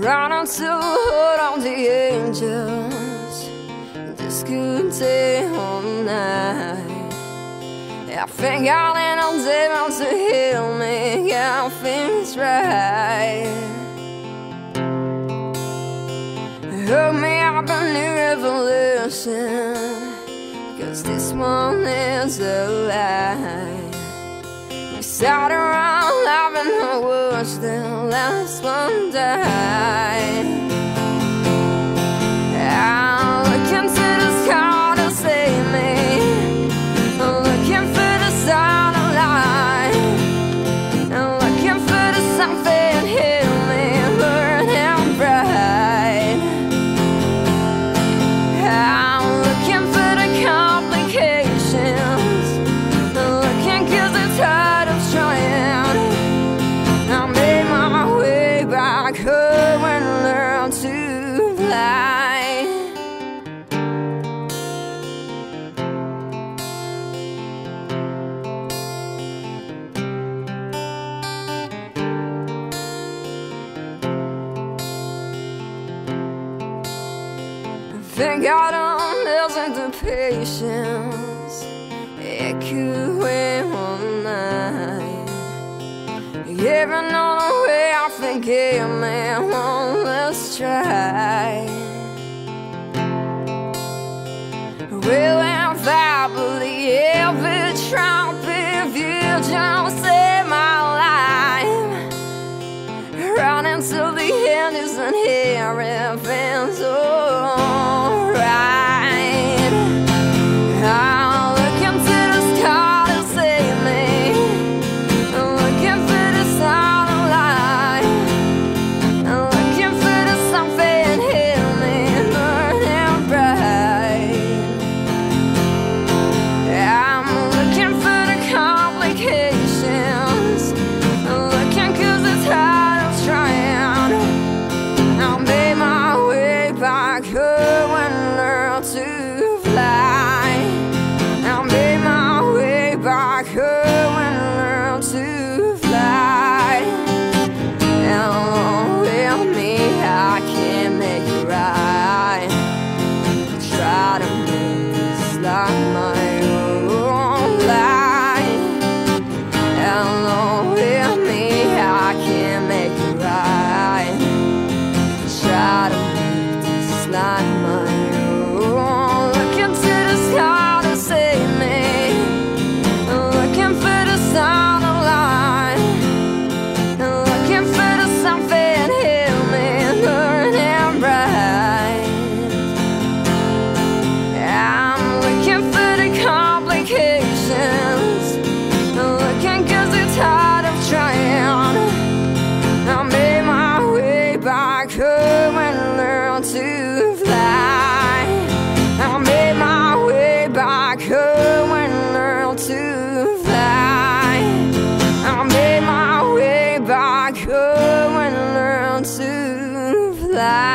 Running to hold on the angels This could take all night. I think I'll end on demons to heal me Get things right. Hook me up a new revolution Cause this one is a lie. We sat around Was the last one died Think I don't listen to patience. It could wait all night Even on the way I think it may one let's try. Will I believe it Trump if you just save my life. Running till the end isn't here everything's alright I could learn to fly.